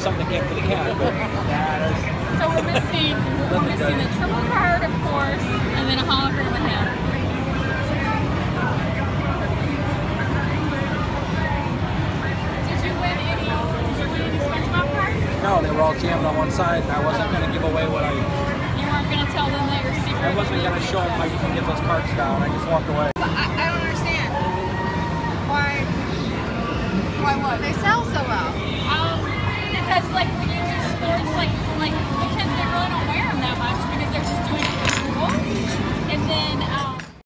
something to get for the cat. But nah, So we're missing, we're missing the tribble card, of course, and then a hologram of him. Did you win any? Did you win any SpongeBob cards? no, they were all jammed on one side. and I wasn't going to give away what I. You weren't gonna tell them that your secret. I wasn't going to show them how you can get those cards down. I just walked away. I, I don't understand. Why? Why what? They sell so well. Like